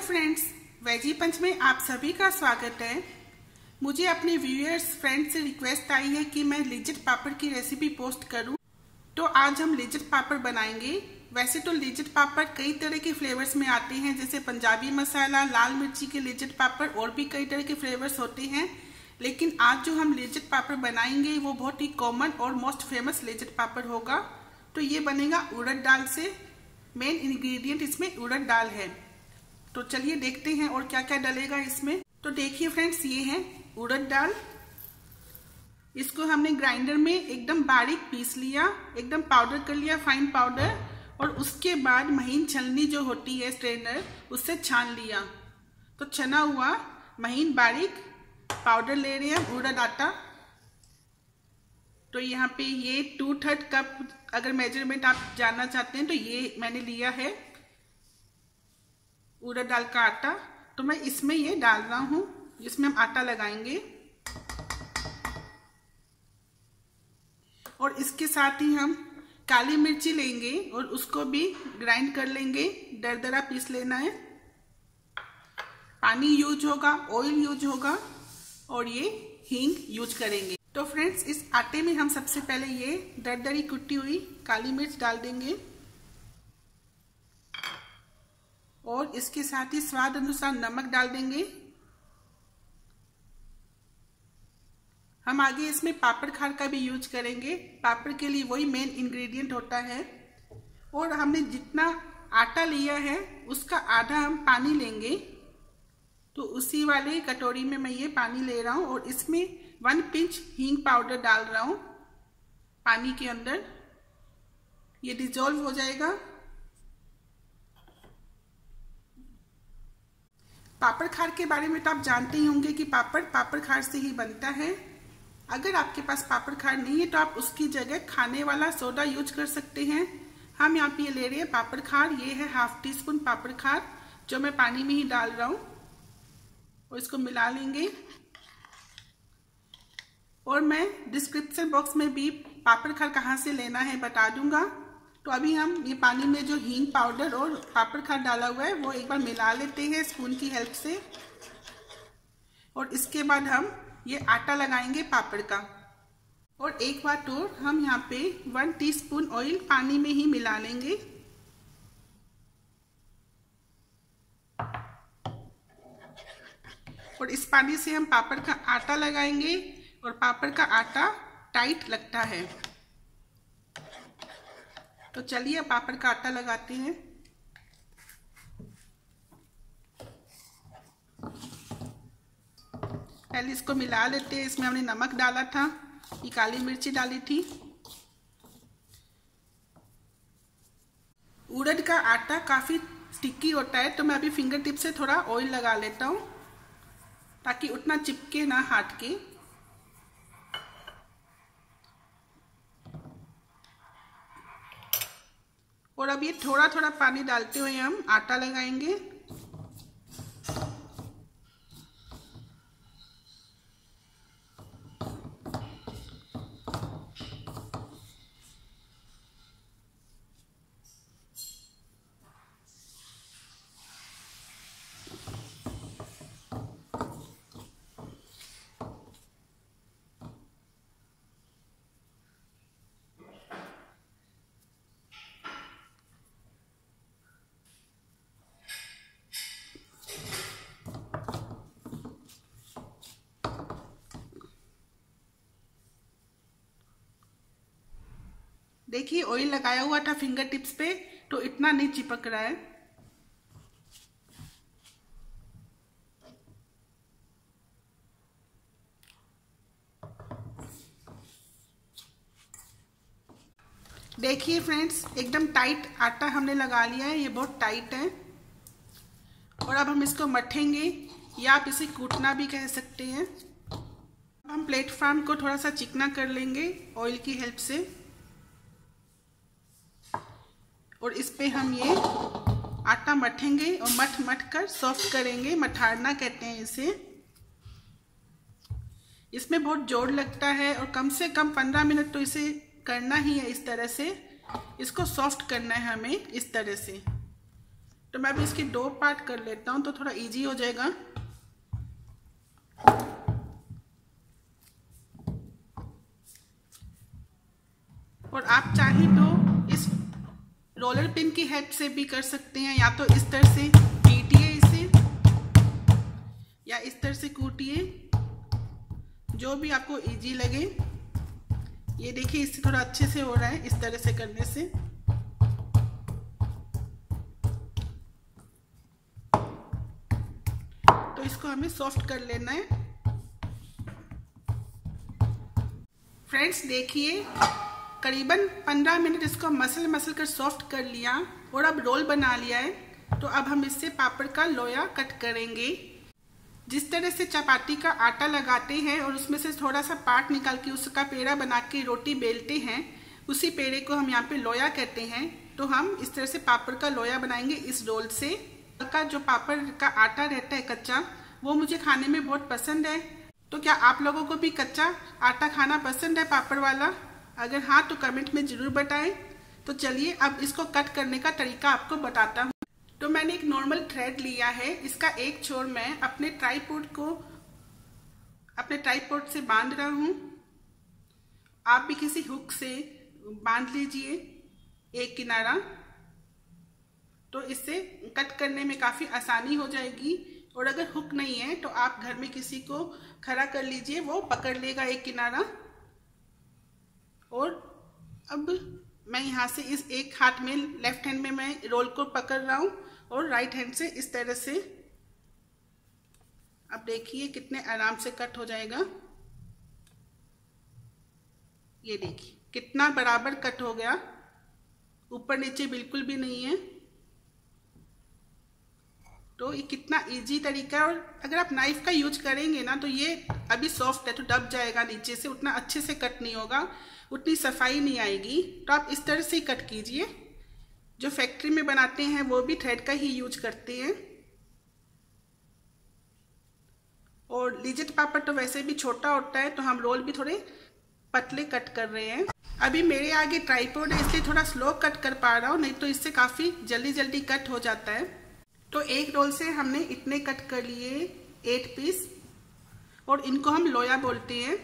Friends veggie पंच में आप सभी का स्वागत है। मुझे अपने व्यूअर्स फ्रेंड से रिक्वेस्ट आई है कि मैं लिजट पापड़ की रेसिपी पोस्ट करूँ। तो आज हम लिजट पापड़ बनाएँगे। वैसे तो लिजट पापड़ कई तरह के फ्लेवर्स में आते हैं, जैसे पंजाबी मसाला, लाल मिर्ची के लिजट पापड़ और भी कई तरह के फ्लेवर्स होते हैं। लेकिन आज जो हम लिजट पापड़ बनाएँगे, वो बहुत ही कॉमन और मोस्ट फ़ेमस लिजट पापड़ होगा। तो ये बनेगा उड़द दाल से। मेन इंग्रेडिएंट इसमें उड़द दाल है। तो चलिए देखते हैं और क्या क्या डलेगा इसमें। तो देखिए फ्रेंड्स, ये है उड़द दाल। इसको हमने ग्राइंडर में एकदम बारीक पीस लिया, एकदम पाउडर कर लिया, फाइन पाउडर, और उसके बाद महीन छलनी जो होती है स्ट्रेनर, उससे छान लिया। तो छना हुआ, महीन बारीक पाउडर ले रहे हैं उड़द आटा। तो यहाँ पे ये टू थर्ड कप अगर मेज़रमेंट आप जानना चाहते हैं तो ये मैंने लिया है। उड़द दाल का आटा। तो मैं इसमें ये डाल रहा हूँ। जिसमें हम आटा लगाएँगे। और इसके साथ ही हम काली मिर्ची लेंगे और उसको भी ग्राइंड कर लेंगे। दरदरा पीस लेना है। पानी यूज़ होगा ऑयल यूज़ होगा और ये हींग यूज़ करेंगे। तो फ्रेंड्स इस आटे में हम सबसे पहले ये दरदरी कुटी हुई काली मिर्च डाल देंगे। और इसके साथ ही स्वाद अनुसार नमक डाल देंगे। हम आगे इसमें पापड़ खार का भी यूज़ करेंगे। पापड़ के लिए वही मेन इंग्रेडिएंट होता है। और हमने जितना आटा लिया है, उसका आधा हम पानी लेंगे। तो उसी वाले कटोरी में मैं ये पानी ले रहा हूँ और इसमें वन पिंच हींग पाउडर डाल रहा हूँ। पानी के अंदर। ये डिजोल्व हो जाएगा। पापड़ खार के बारे में तो आप जानते ही होंगे कि पापड़ पापड़ खार से ही बनता है। अगर आपके पास पापड़ खार नहीं है तो आप उसकी जगह खाने वाला सोडा यूज़ कर सकते हैं। हम यहाँ पे ये ले रहे हैं पापड़ खार। ये है हाफ़ टी स्पून पापड़ खार, जो मैं पानी में ही डाल रहा हूँ। और इसको मिला लेंगे। और मैं डिस्क्रिप्शन बॉक्स में भी पापड़ खार कहाँ से लेना है बता दूँगा। तो अभी हम ये पानी में जो हींग पाउडर और पापड़ खाद डाला हुआ है, वो एक बार मिला लेते हैं स्पून की हेल्प से। और इसके बाद हम ये आटा लगाएँगे पापड़ का। और एक बार तो हम यहाँ पे वन टीस्पून ऑयल पानी में ही मिला लेंगे। और इस पानी से हम पापड़ का आटा लगाएँगे और पापड़ का आटा टाइट लगता है। तो चलिए पापड़ का आटा लगाते हैं। पहले इसको मिला लेते हैं। इसमें हमने नमक डाला था, ये काली मिर्ची डाली थी। उड़द का आटा काफ़ी स्टिकी होता है तो मैं अभी फिंगर टिप से थोड़ा ऑयल लगा लेता हूँ, ताकि उतना चिपके ना, हाथ के और अब ये थोड़ा थोड़ा पानी डालते हुए हम आटा लगाएँगे। देखिए ऑयल लगाया हुआ था फिंगर टिप्स पे तो इतना नहीं चिपक रहा है। देखिए फ्रेंड्स एकदम टाइट आटा हमने लगा लिया है, ये बहुत टाइट है। और अब हम इसको मठेंगे, या आप इसे कूटना भी कह सकते हैं। हम प्लेटफॉर्म को थोड़ा सा चिकना कर लेंगे ऑयल की हेल्प से। और इस पे हम ये आटा मठेंगे और मठ मठ कर सॉफ्ट करेंगे। मठारना कहते हैं इसे। इसमें बहुत ज़ोर लगता है और कम से कम पंद्रह मिनट तो इसे करना ही है इस तरह से। इसको सॉफ्ट करना है हमें इस तरह से। तो मैं अभी इसकी दो पार्ट कर लेता हूँ तो थोड़ा इजी हो जाएगा। और आप चाहें तो इस रोलर पिन की हेल्प से भी कर सकते हैं, या तो इस तरह से पीटिए इसे, या इस तरह से कूटिए, जो भी आपको इजी लगे। ये देखिए, इससे थोड़ा अच्छे से हो रहा है, इस तरह से करने से। तो इसको हमें सॉफ्ट कर लेना है। फ्रेंड्स देखिए करीबन 15 मिनट इसको मसल मसल कर सॉफ्ट कर लिया और अब रोल बना लिया है तो अब हम इससे पापड़ का लोया कट करेंगे। जिस तरह से चपाती का आटा लगाते हैं और उसमें से थोड़ा सा पार्ट निकाल के उसका पेड़ा बना के रोटी बेलते हैं, उसी पेड़े को हम यहाँ पे लोया कहते हैं। तो हम इस तरह से पापड़ का लोया बनाएँगे इस रोल से। का जो पापड़ का आटा रहता है कच्चा, वो मुझे खाने में बहुत पसंद है। तो क्या आप लोगों को भी कच्चा आटा खाना पसंद है पापड़ वाला? अगर हाँ तो कमेंट में ज़रूर बताएँ। तो चलिए, अब इसको कट करने का तरीका आपको बताता हूँ। तो मैंने एक नॉर्मल थ्रेड लिया है। इसका एक छोर मैं अपने ट्राईपोर्ट को, अपने ट्राईपोर्ट से बाँध रहा हूँ। आप भी किसी हुक से बाँध लीजिए एक किनारा। तो इससे कट करने में काफ़ी आसानी हो जाएगी। और अगर हुक नहीं है तो आप घर में किसी को खड़ा कर लीजिए। वो पकड़ लेगा एक किनारा। और अब मैं यहाँ से इस एक हाथ में लेफ़्ट हैंड में मैं रोल को पकड़ रहा हूँ और राइट हैंड से इस तरह से। अब देखिए कितने आराम से कट हो जाएगा। ये देखिए, कितना बराबर कट हो गया। ऊपर नीचे बिल्कुल भी नहीं है। तो ये कितना इजी तरीका है और अगर आप नाइफ का यूज़ करेंगे ना तो ये अभी सॉफ्ट है तो दब जाएगा नीचे से, उतना अच्छे से कट नहीं होगा, उतनी सफ़ाई नहीं आएगी। तो आप इस तरह से ही कट कीजिए। जो फैक्ट्री में बनाते हैं, वो भी थ्रेड का ही यूज़ करते हैं। और लिजट पापड़ तो वैसे भी छोटा होता है तो हम रोल भी थोड़े पतले कट कर रहे हैं। अभी मेरे आगे ट्राईपोर्ड है, इसलिए थोड़ा स्लो कट कर पा रहा हूँ, नहीं तो इससे काफ़ी जल्दी जल्दी कट हो जाता है। तो एक रोल से हमने इतने कट कर लिए एट पीस और इनको हम लोया बोलते हैं।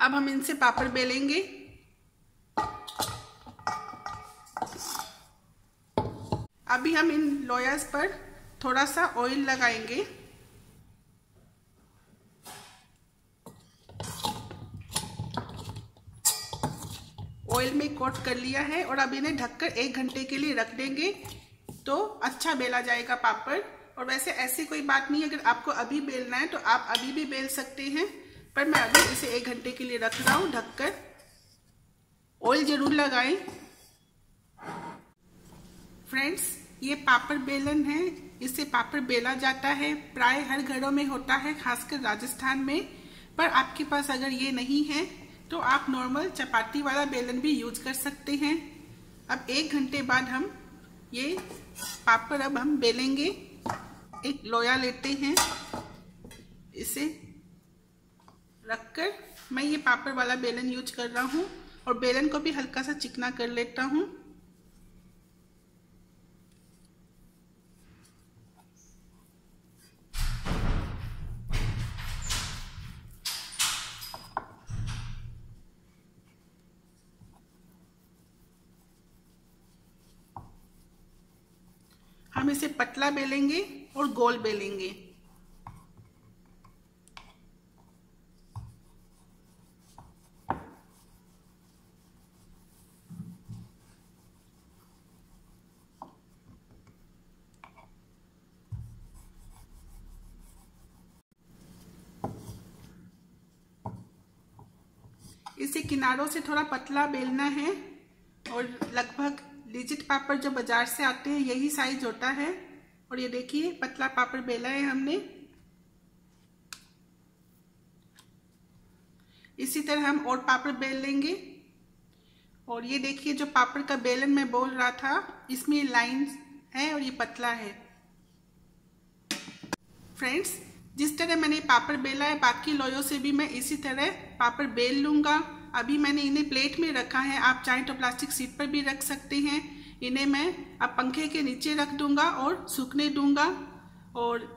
अब हम इनसे पापड़ बेलेंगे। अभी हम इन लोयर्स पर थोड़ा सा ऑयल लगाएँगे ऑयल में कोट कर लिया है और अब इन्हें ढककर एक घंटे के लिए रख देंगे। तो अच्छा बेला जाएगा पापड़। और वैसे ऐसी कोई बात नहीं, अगर आपको अभी बेलना है तो आप अभी भी बेल सकते हैं। पर मैं अभी इसे एक घंटे के लिए रख रहा हूँ, ढककर। ऑयल ज़रूर लगाएँ। फ्रेंड्स, ये पापड़ बेलन है। इससे पापड़ बेला जाता है। प्राय हर घरों में होता है, खासकर राजस्थान में। पर आपके पास अगर ये नहीं है तो आप नॉर्मल चपाती वाला बेलन भी यूज़ कर सकते हैं। अब एक घंटे बाद हम ये पापड़ अब हम बेलेंगे। एक लोया लेते हैं। इसे रखकर मैं ये पापड़ वाला बेलन यूज़ कर रहा हूँ और बेलन को भी हल्का सा चिकना कर लेता हूँ हम इसे पतला बेलेंगे और गोल बेलेंगे। इसे किनारों से थोड़ा पतला बेलना है और लगभग डिजिट पापड़ जो बाज़ार से आते हैं, यही साइज़ होता है। और ये देखिए, पतला पापड़ बेला है हमने। इसी तरह हम और पापड़ बेल लेंगे। और ये देखिए, जो पापड़ का बेलन मैं बोल रहा था, इसमें लाइन है और ये पतला है। फ्रेंड्स जिस तरह मैंने पापड़ बेला है, बाकी लोयों से भी मैं इसी तरह पापड़ बेल लूँगा। अभी मैंने इन्हें प्लेट में रखा है, आप चाहें तो प्लास्टिक सीट पर भी रख सकते हैं। इन्हें मैं अब पंखे के नीचे रख दूँगा और सूखने दूँगा। और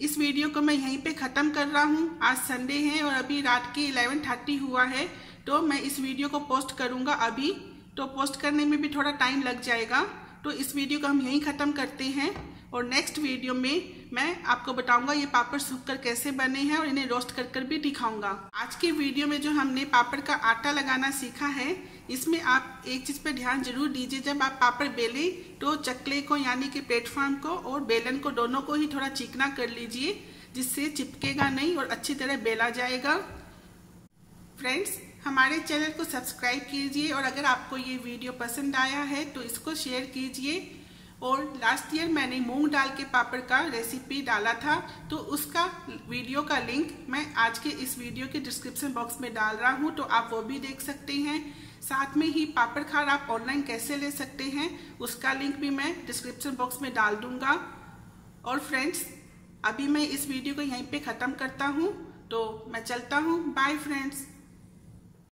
इस वीडियो को मैं यहीं पे ख़त्म कर रहा हूँ। आज संडे है और अभी रात के 11:30 हुआ है तो मैं इस वीडियो को पोस्ट करूँगा अभी। तो पोस्ट करने में भी थोड़ा टाइम लग जाएगा। तो इस वीडियो को हम यहीं ख़त्म करते हैं। और नेक्स्ट वीडियो में मैं आपको बताऊँगा ये पापड़ सूख कर कैसे बने हैं और इन्हें रोस्ट कर कर भी दिखाऊँगा। आज के वीडियो में जो हमने पापड़ का आटा लगाना सीखा है, इसमें आप एक चीज़ पर ध्यान ज़रूर दीजिए, जब आप पापड़ बेले तो चकले को यानी कि प्लेटफॉर्म को और बेलन को दोनों को ही थोड़ा चिकना कर लीजिए, जिससे चिपकेगा नहीं और अच्छी तरह बेला जाएगा। फ्रेंड्स हमारे चैनल को सब्सक्राइब कीजिए और अगर आपको ये वीडियो पसंद आया है तो इसको शेयर कीजिए। और लास्ट ईयर मैंने मूंग दाल के पापड़ का रेसिपी डाला था तो उसका वीडियो का लिंक मैं आज के इस वीडियो के डिस्क्रिप्शन बॉक्स में डाल रहा हूँ तो आप वो भी देख सकते हैं। साथ में ही पापड़ खार आप ऑनलाइन कैसे ले सकते हैं, उसका लिंक भी मैं डिस्क्रिप्शन बॉक्स में डाल दूँगा। और फ्रेंड्स अभी मैं इस वीडियो को यहीं पे ख़त्म करता हूँ तो मैं चलता हूँ। Bye friends